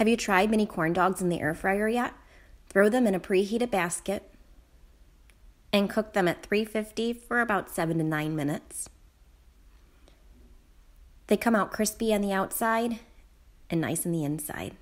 Have you tried mini corn dogs in the air fryer yet? Throw them in a preheated basket and cook them at 350 for about 7 to 9 minutes. They come out crispy on the outside and nice on the inside.